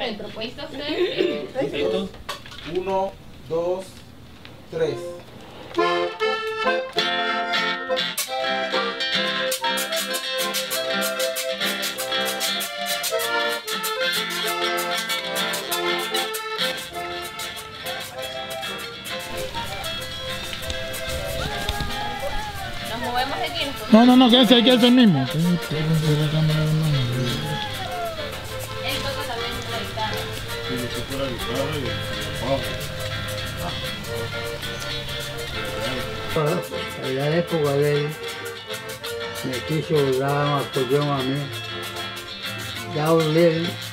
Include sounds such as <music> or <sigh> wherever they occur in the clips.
Puesto usted. Listo. Uno, dos, tres. Nos movemos de nos No, no, no, quédese quédese el mismo. Guitarra. En la época de él, me quiso dar un apoyo a mí. Ya olvidé.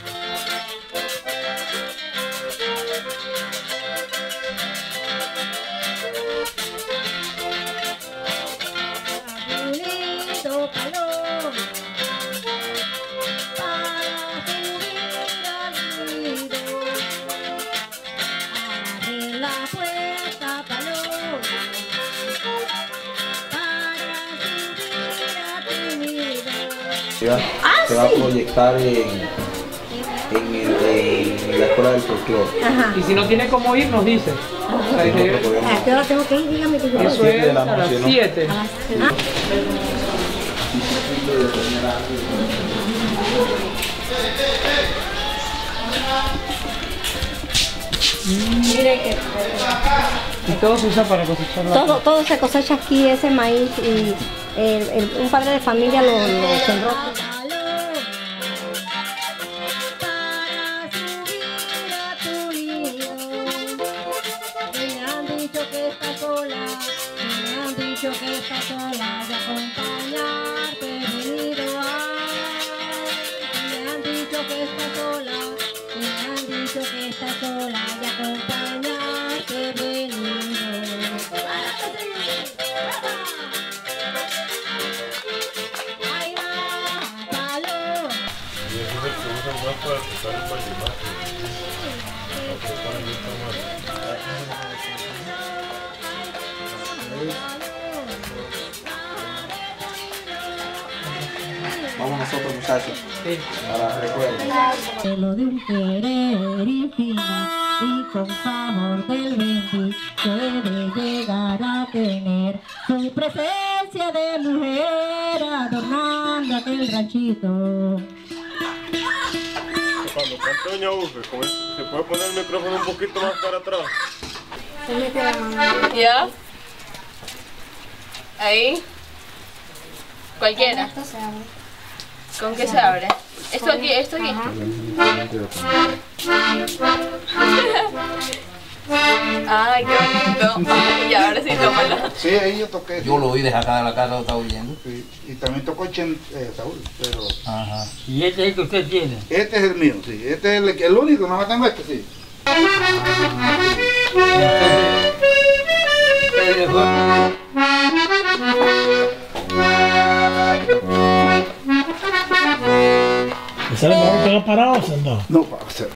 Nido. Se va a proyectar en, en, el- en la escuela del folclore. Y si no tiene cómo ir, nos dice. O sea, dice, ¿A qué hora tengo que ir? Dígame que yo Eso siete es de la a las. 7. Mire que Y todo se usa para cosechar la todo, todo se cosecha aquí, ese maíz, y un padre de familia lo, lo sembró. Que está sola, han dicho que está sola Vamos nosotros, muchachos. Para recuerdo. Pelo de un querer infinito y con sabor del bendito puede llegar a tener su presencia de mujer adornando aquel ranchito. Cuando cante Doña ¿se puede poner el micrófono un poquito más para atrás? ¿Ya? Ahí. Cualquiera. ¿Con qué se abre? Esto aquí, esto aquí. <laughs> Ay, qué bonito. Ay, ya, ahora sí, tómalo. Sí, ahí yo toqué. Yo lo oí desde acá de la casa, lo estaba oyendo. Sí, Y también tocó Chen, eh, Saúl, pero Ajá. Y este es el que usted tiene. este es el mío, sí. Este es el, el único, no más tengo este, sí. ¿Ese es el mejor que ha parado o sentado? No, para hacer.